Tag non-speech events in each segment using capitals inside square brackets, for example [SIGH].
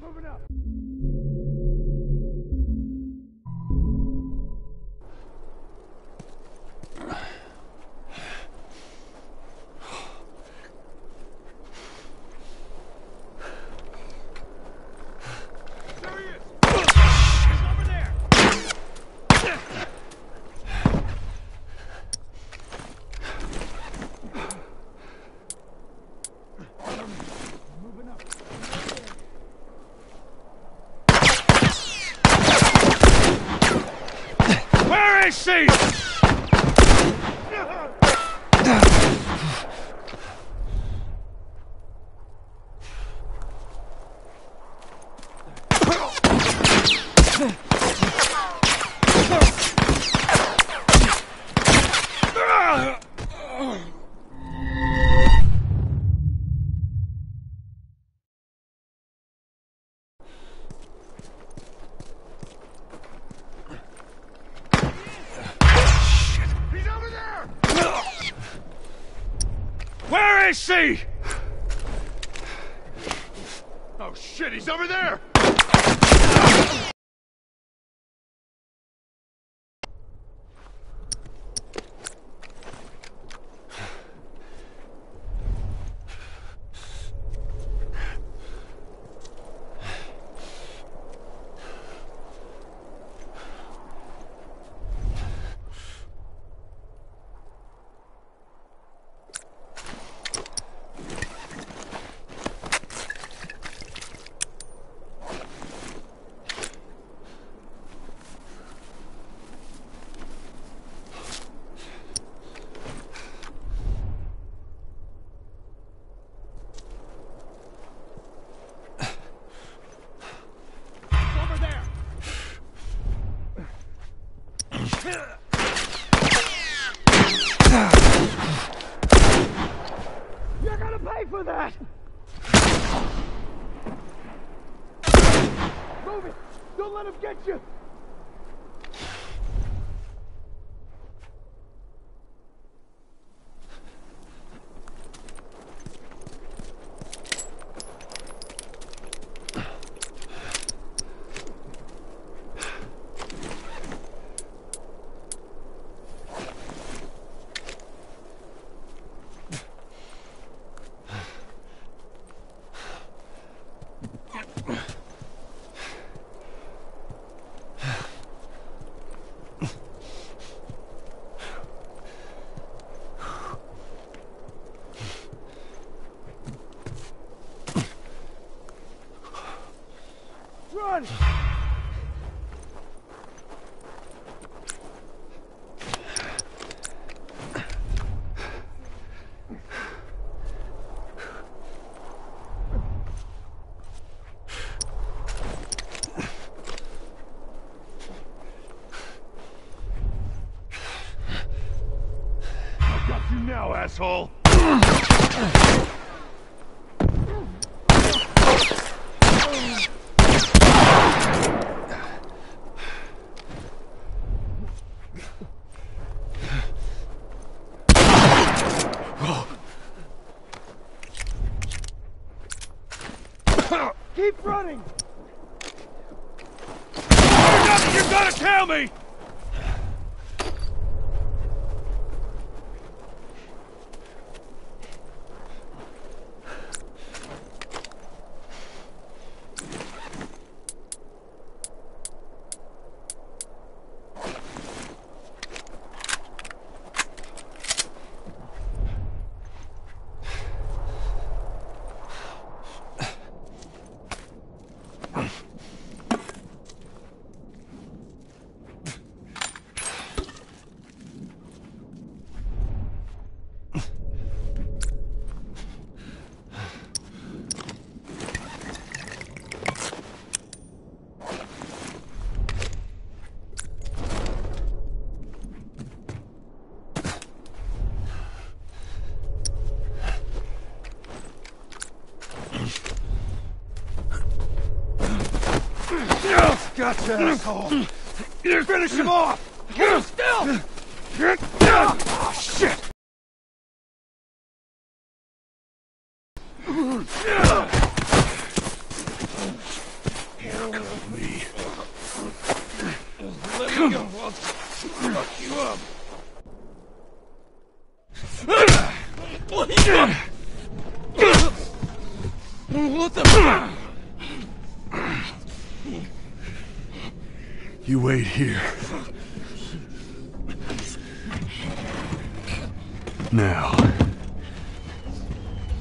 moving up! Asshole! Gotcha, asshole. Finish him off! Hold still! Oh, shit! me. Let me go. I'll fuck you up. What the fuck? You wait here. Now,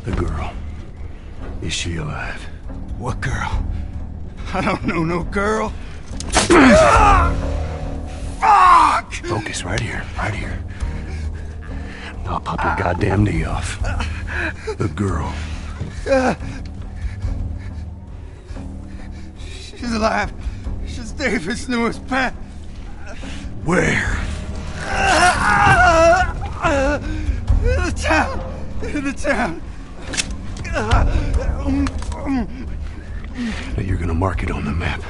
the girl. Is she alive? What girl? I don't know no girl. Fuck! Focus right here, right here. I'll pop your goddamn knee off. The girl. She's alive. She's David's newest pet. Where? In the town. In the town. Now you're gonna mark it on the map.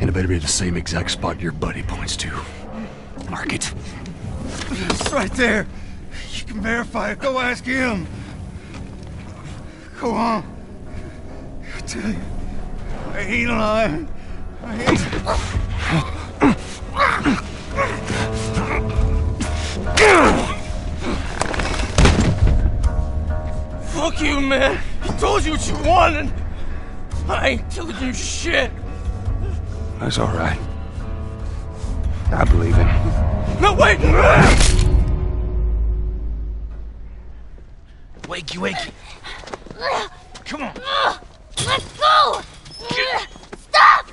And it better be the same exact spot your buddy points to. Mark it. It's right there. You can verify it. Go ask him. Go on. I tell you, I ain't lying. I ain't. Fuck you, man. He told you what you wanted. I ain't telling you shit. That's all right. I believe it. No, wait! Wakey, wakey. Come on. Let's go! Stop!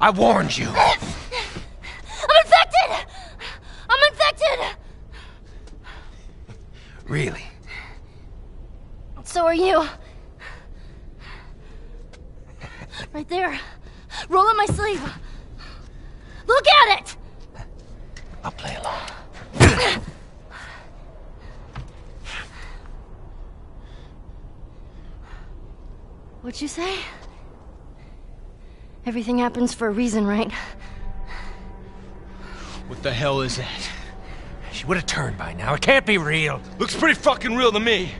I warned you. I'm infected! I'm infected! Really? So are you. Right there. Roll up my sleeve. Look at it! I'll play along. What'd you say? Everything happens for a reason, right? What the hell is that? She would have turned by now. It can't be real. Looks pretty fucking real to me.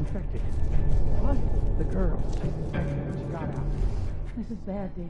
Infected. What? The girl. She got out. This is bad, Dave.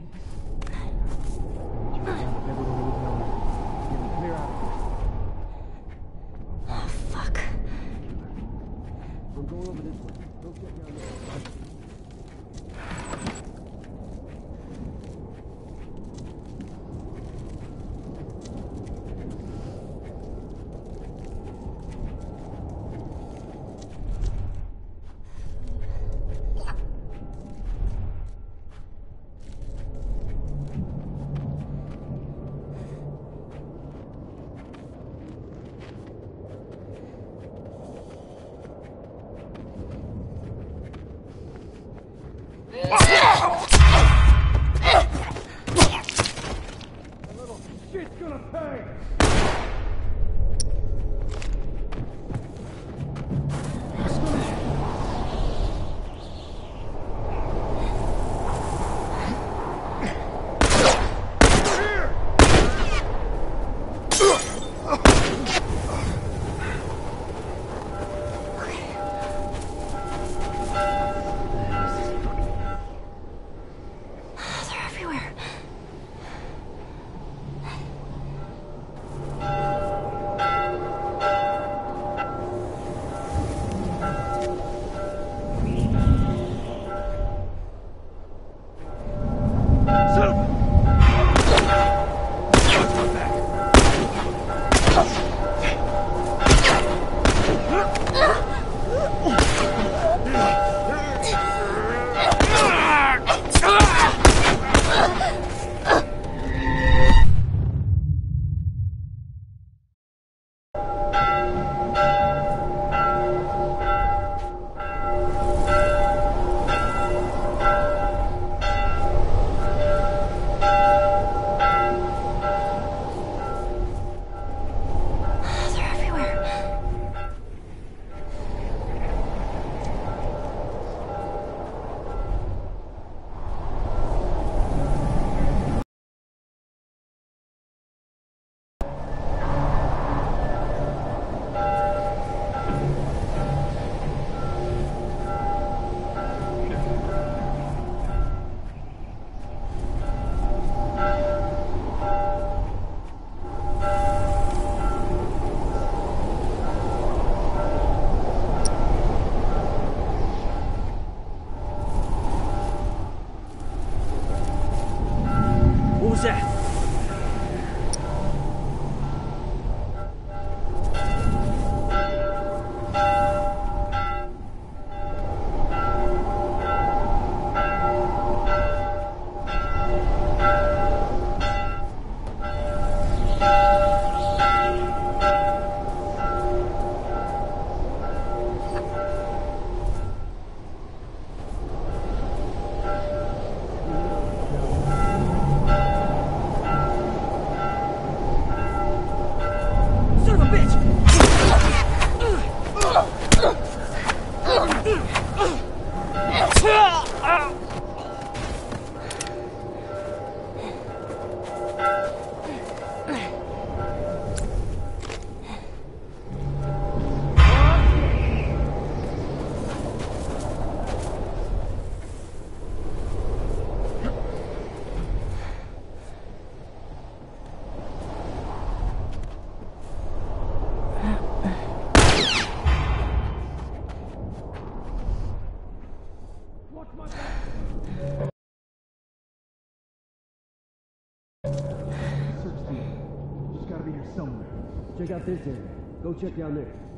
Check out this area. Go check down there.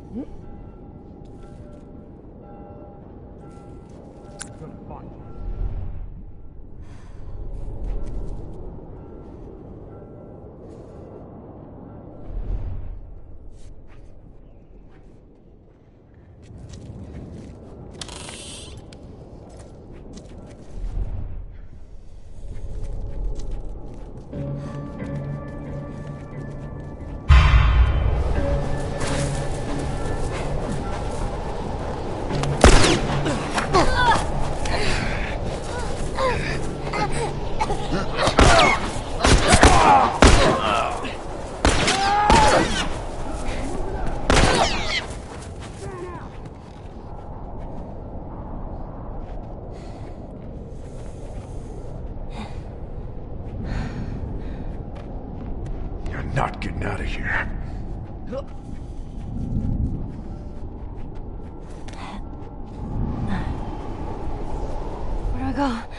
Where do I go?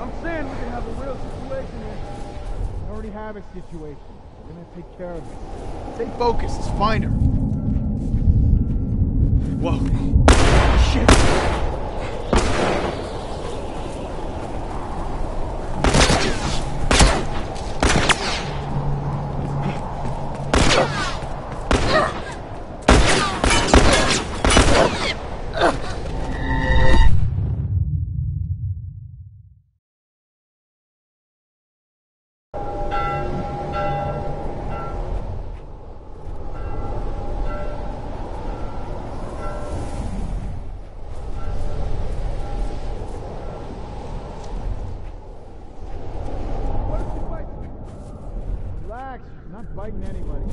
I'm saying we can have a real situation here. We already have a situation. We're gonna take care of it. Stay focused. Let's find her. Whoa. Shit. What is she biting? Relax. Biting anybody.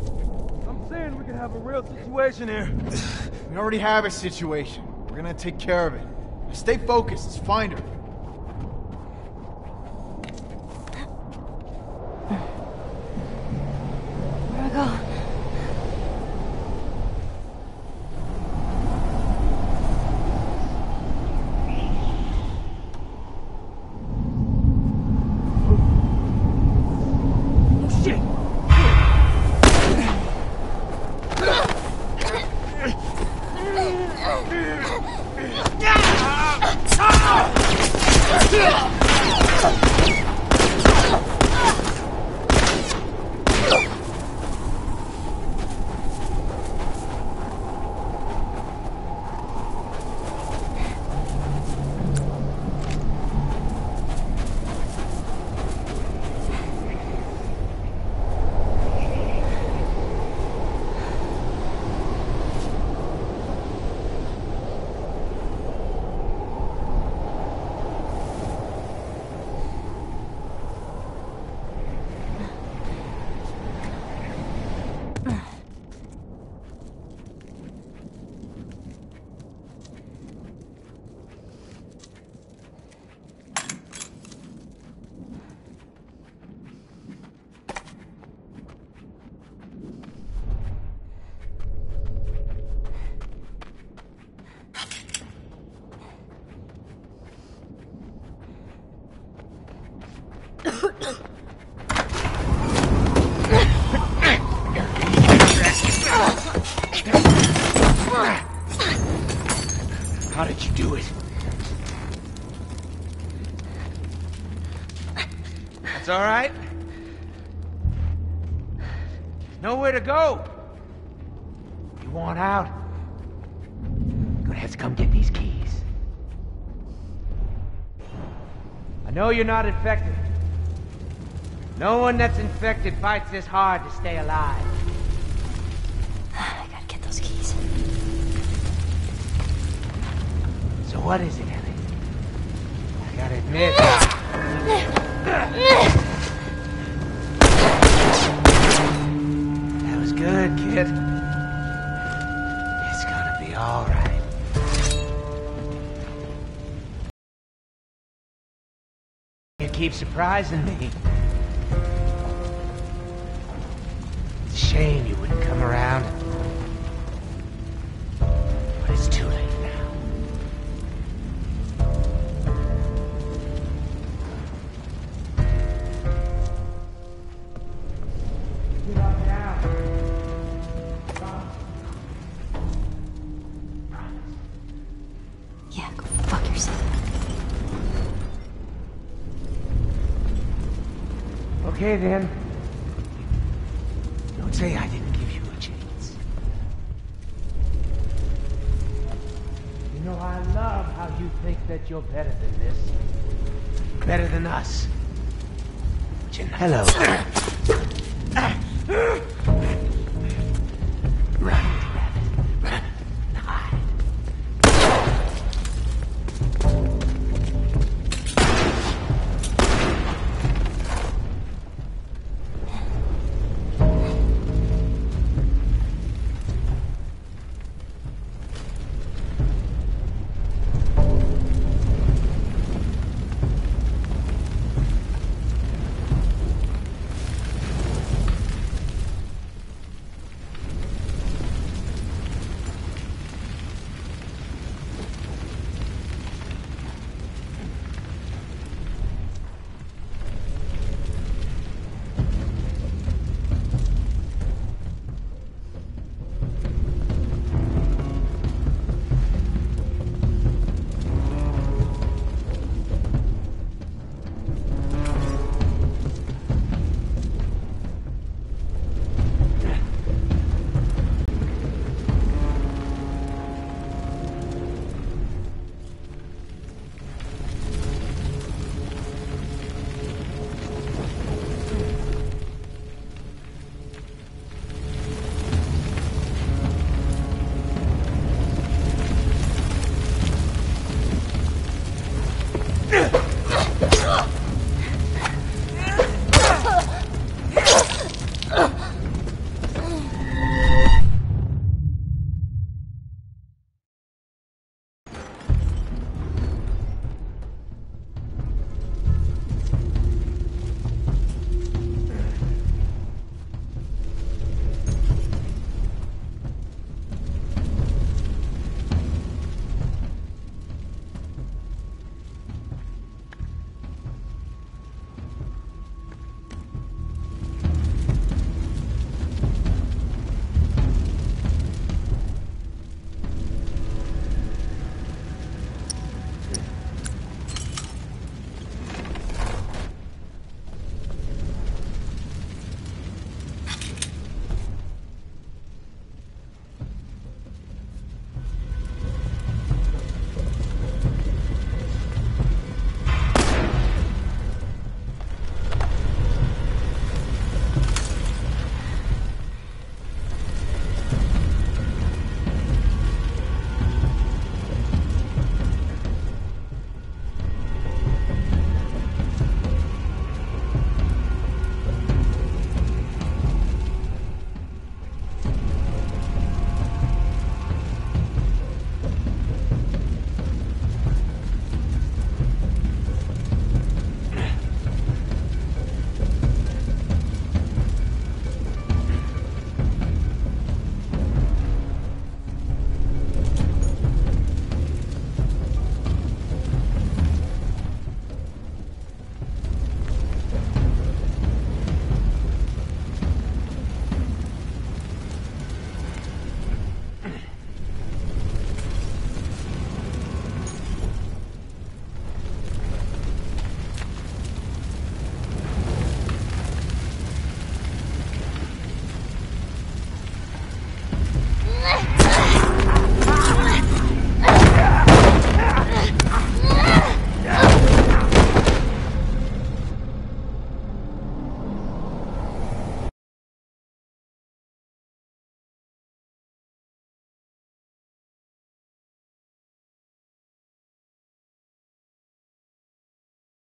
I'm saying we can have a real situation here. [SIGHS] we already have a situation. We're gonna take care of it. Stay focused. Let's find her. Where do I go? How did you do it? That's all right. Nowhere to go. You want out? Gonna have to come get these keys. I know you're not infected. No one that's infected fights this hard to stay alive. I gotta get those keys. So what is it, Ellie? I gotta admit. [LAUGHS] good, kid. It's gonna be alright. You keep surprising me. It's a shame you wouldn't come Okay then. Don't say I didn't give you a chance. You know, I love how you think that you're better than this. Better than us. But you're not. Hello. [LAUGHS]